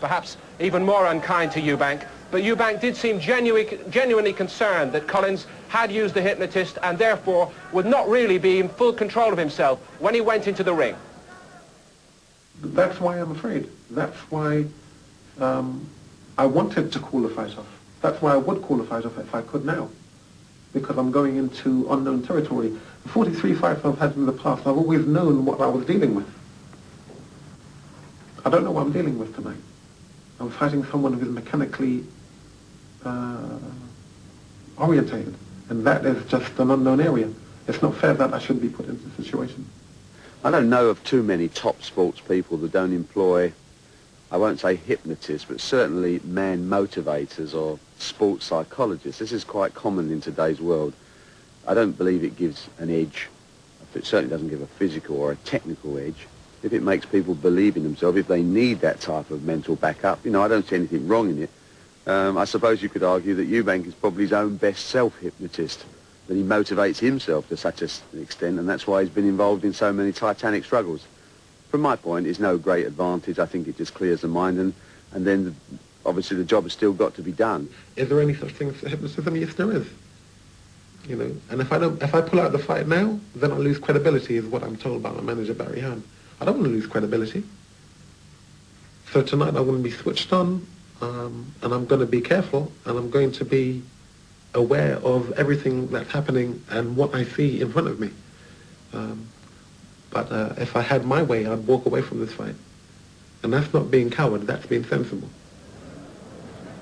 perhaps even more unkind to Eubank, but Eubank did seem genuinely, genuinely concerned that Collins had used the hypnotist and therefore would not really be in full control of himself when he went into the ring. That's why I'm afraid. That's why um, I wanted to call the fight off. That's why I would call the fight off if I could now. Because I'm going into unknown territory. The 43 fights I've had in the past, I've always known what I was dealing with. I don't know what I'm dealing with tonight. I'm fighting someone who is mechanically uh, orientated. And that is just an unknown area. It's not fair that I shouldn't be put into this situation. I don't know of too many top sports people that don't employ, I won't say hypnotists, but certainly man motivators or sports psychologists. This is quite common in today's world. I don't believe it gives an edge. It certainly doesn't give a physical or a technical edge. If it makes people believe in themselves, if they need that type of mental backup, you know, I don't see anything wrong in it. Um, I suppose you could argue that Eubank is probably his own best self-hypnotist, that he motivates himself to such an extent, and that's why he's been involved in so many titanic struggles. From my point, it's no great advantage. I think it just clears the mind, and, and then the, obviously the job has still got to be done. Is there any such thing as hypnotism? Yes, there is. You know, and if I don't, if I pull out the fight now, then I lose credibility, is what I'm told by my manager Barry Hearn. I don't want to lose credibility. So tonight I'm going to be switched on um, and I'm going to be careful and I'm going to be aware of everything that's happening and what I see in front of me. Um, but uh, if I had my way, I'd walk away from this fight. And that's not being coward, that's being sensible.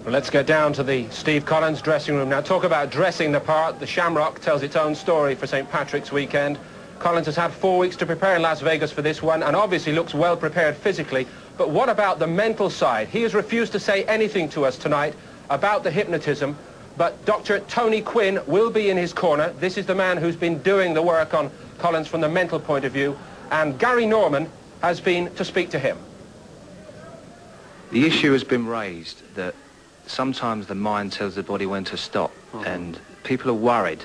Well, let's get down to the Steve Collins dressing room. Now, talk about dressing the part. The Shamrock tells its own story for St. Patrick's weekend. Collins has had four weeks to prepare in Las Vegas for this one and obviously looks well prepared physically. But what about the mental side? He has refused to say anything to us tonight about the hypnotism. But Dr. Tony Quinn will be in his corner. This is the man who's been doing the work on Collins from the mental point of view. And Gary Norman has been to speak to him. The issue has been raised that sometimes the mind tells the body when to stop. -huh. And people are worried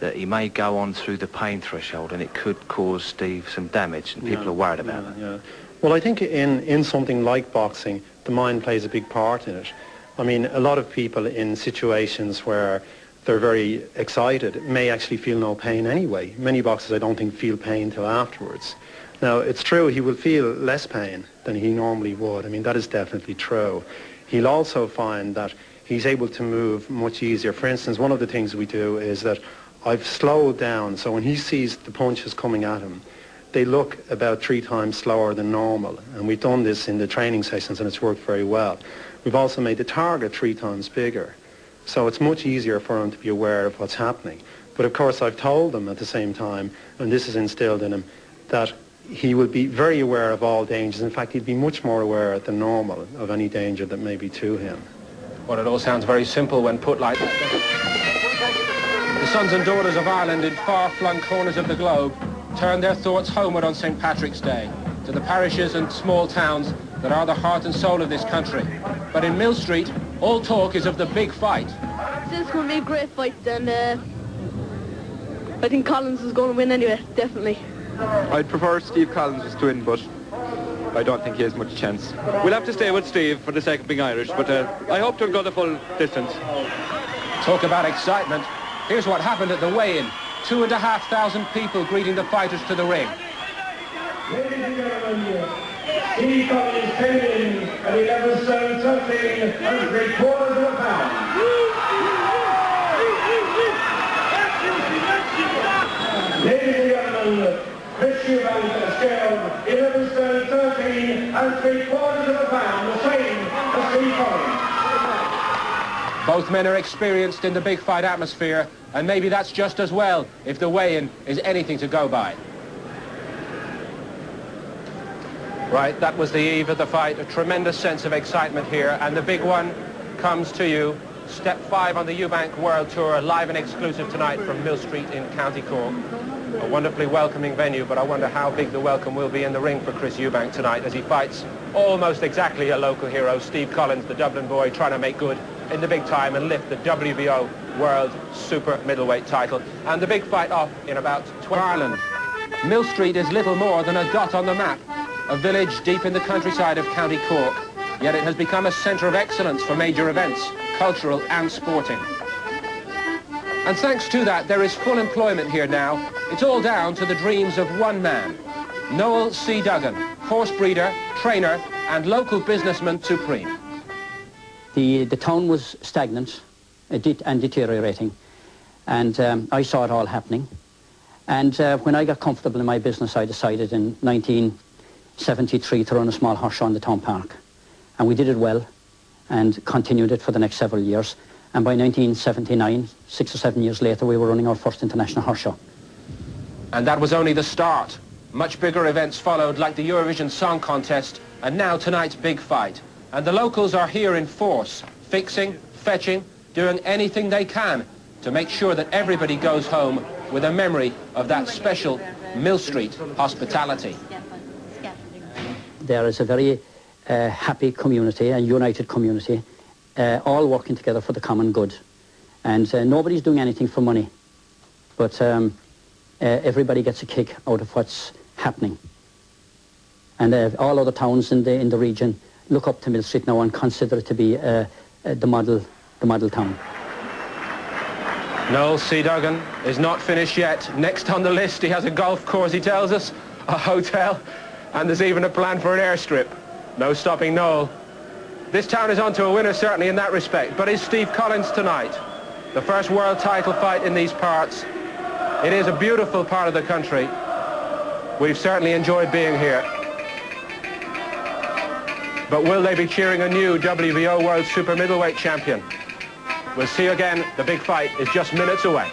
that he may go on through the pain threshold and it could cause Steve some damage and people yeah, are worried about yeah. Yeah. Well, I think in, in something like boxing, the mind plays a big part in it. I mean, a lot of people in situations where they're very excited may actually feel no pain anyway. Many boxers, I don't think, feel pain till afterwards. Now, it's true he will feel less pain than he normally would. I mean, that is definitely true. He'll also find that he's able to move much easier. For instance, one of the things we do is that I've slowed down, so when he sees the punches coming at him, they look about three times slower than normal. And we've done this in the training sessions and it's worked very well. We've also made the target three times bigger. So it's much easier for him to be aware of what's happening. But of course I've told him at the same time, and this is instilled in him, that he will be very aware of all dangers. In fact, he'd be much more aware than normal of any danger that may be to him. Well, it all sounds very simple when put like that. The sons and daughters of Ireland in far-flung corners of the globe turn their thoughts homeward on St. Patrick's Day to the parishes and small towns that are the heart and soul of this country. But in Mill Street, all talk is of the big fight. This is going to be a great fight, and uh, I think Collins is going to win anyway, definitely. I'd prefer Steve Collins to win, but I don't think he has much chance. We'll have to stay with Steve for the sake of being Irish, but uh, I hope to go the full distance. Talk about excitement. Here's what happened at the weigh-in. Two and a half thousand people greeting the fighters to the ring. Ladies and gentlemen, Collins came in at 11 stone 13 and three quarters of a pound. Ladies and gentlemen, Chris Eubank scaled 11 stone 13 and three quarters of a pound, the same as Steve Collins. Both men are experienced in the big fight atmosphere, and maybe that's just as well if the weigh-in is anything to go by. Right, that was the eve of the fight. A tremendous sense of excitement here, and the big one comes to you. Step five on the Eubank World Tour, live and exclusive tonight from Mill Street in County Cork. A wonderfully welcoming venue, but I wonder how big the welcome will be in the ring for Chris Eubank tonight as he fights almost exactly a local hero, Steve Collins, the Dublin boy, trying to make good in the big time and lift the WBO World Super Middleweight title. And the big fight off in about 12 Ireland. Mill Street is little more than a dot on the map, a village deep in the countryside of County Cork. yet it has become a centre of excellence for major events, cultural and sporting. And thanks to that, there is full employment here now. It's all down to the dreams of one man, Noel C. Duggan, horse breeder, trainer, and local businessman supreme. The, the town was stagnant and deteriorating, and um, I saw it all happening. And uh, when I got comfortable in my business, I decided in 1973 to run a small horse show in the town park. And we did it well and continued it for the next several years. And by 1979, six or seven years later, we were running our first international horse show. And that was only the start. Much bigger events followed, like the Eurovision Song Contest, and now tonight's big fight. And the locals are here in force, fixing, fetching, doing anything they can to make sure that everybody goes home with a memory of that special Mill Street hospitality. There is a very uh, happy community, a united community, uh, all working together for the common good. And uh, nobody's doing anything for money, but um, uh, everybody gets a kick out of what's happening. And uh, all other towns in the, in the region look up to Mill Street now and consider it to be uh, the, model, the model town. Noel C. Duggan is not finished yet. Next on the list, he has a golf course, he tells us, a hotel, and there's even a plan for an airstrip. No stopping Noel. This town is onto a winner, certainly, in that respect. But is Steve Collins tonight? The first world title fight in these parts. It is a beautiful part of the country. We've certainly enjoyed being here. But will they be cheering a new WBO World Super Middleweight Champion? We'll see you again. The big fight is just minutes away.